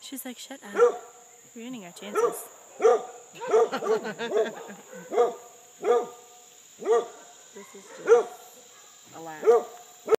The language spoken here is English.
She's like, shut up. Ruining our chances. This is just a laugh.